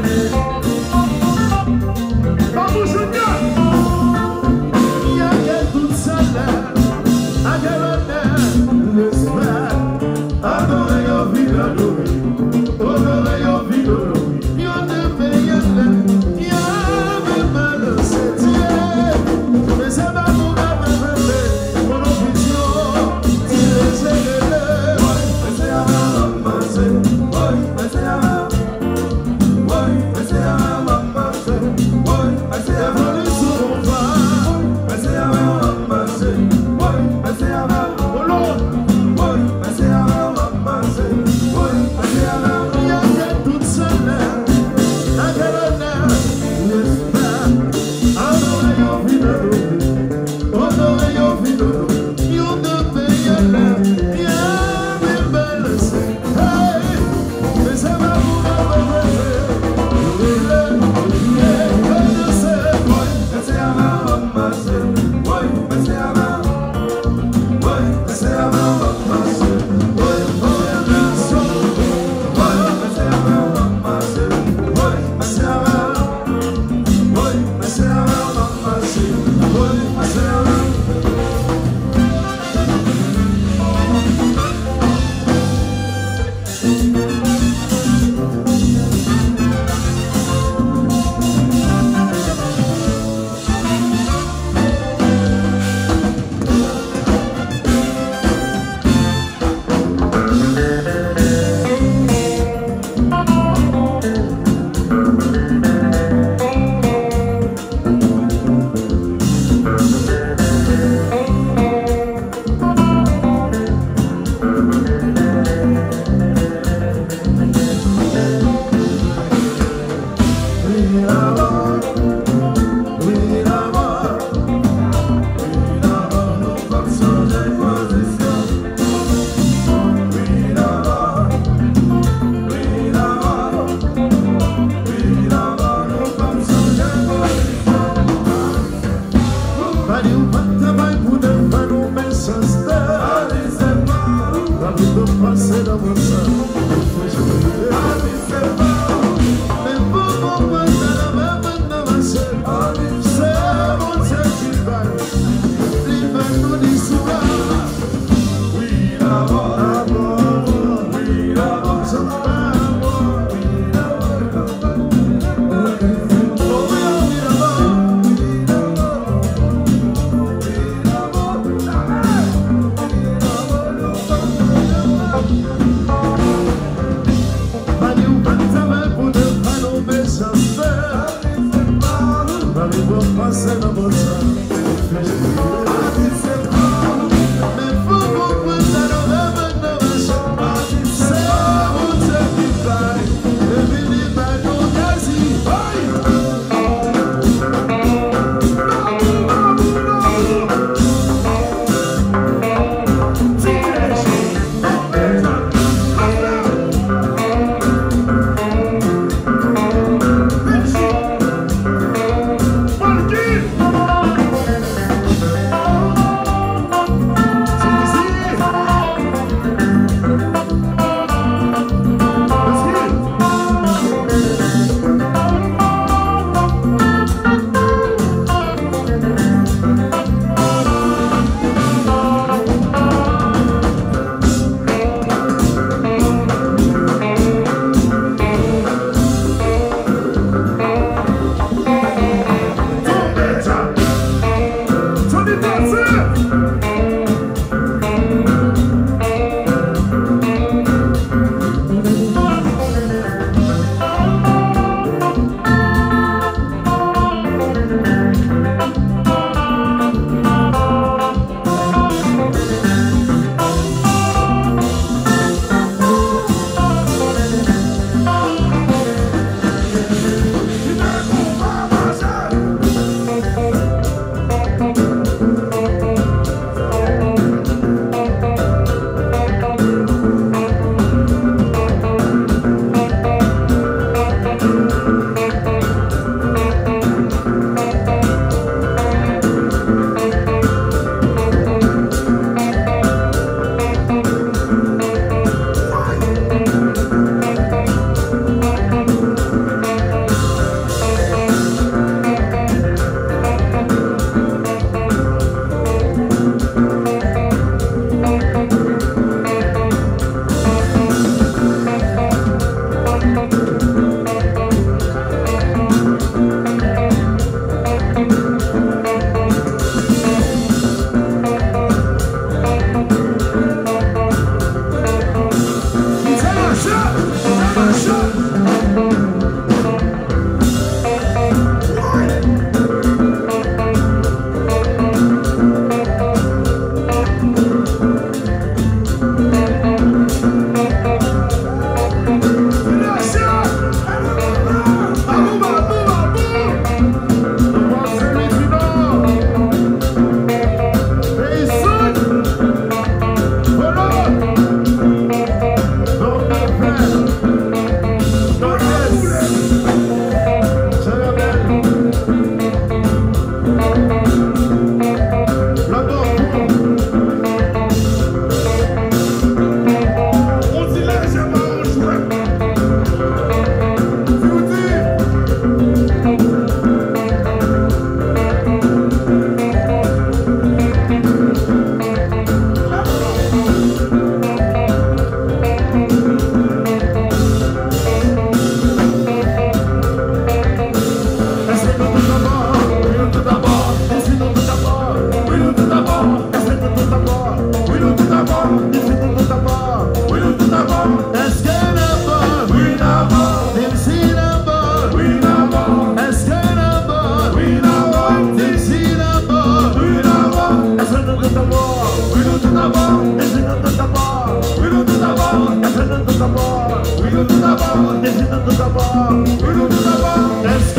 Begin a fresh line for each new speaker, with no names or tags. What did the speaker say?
Thank Yürü tutama, the tutama, yürü tutama, ters